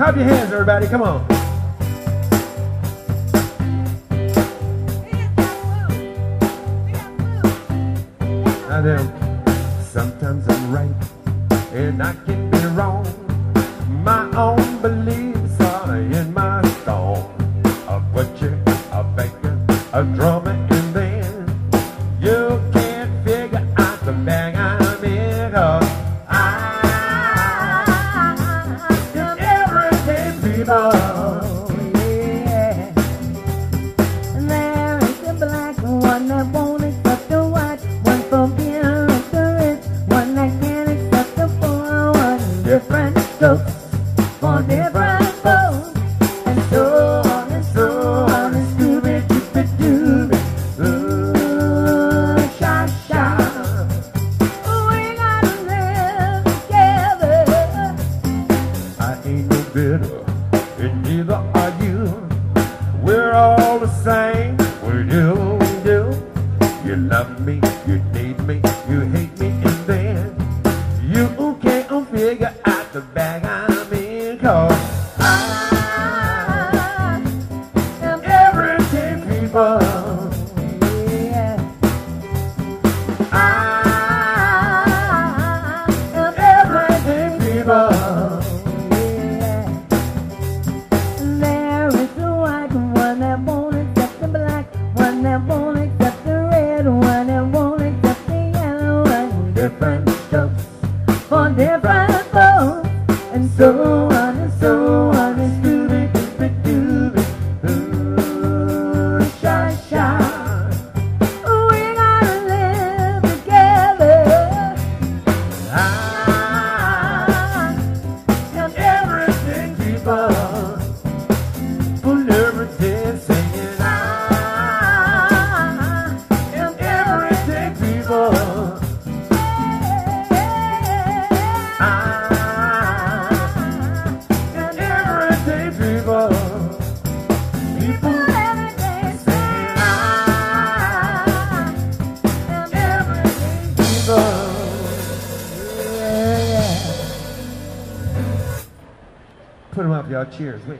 Clap your hands, everybody. Come on. Now then, sometimes I'm right and I can be wrong. My own beliefs are in my stone. A butcher, a baker, a drummer, and then you strokes for different folks, and so on and so on and scooby dooby dooby, ooh, sha sha. We gotta live together. I ain't no bitter, and neither are you. We're all the same. We do, do. You love me, you need me, you hate me, and then you can't figure out the bag I'm in. Cause I am everyday people. I am everyday people. There is the white one that won't accept the black, one that won't accept the red, one that won't accept the yellow, and different strokes for different folks, and so on Put them up, y'all. Cheers. Wait.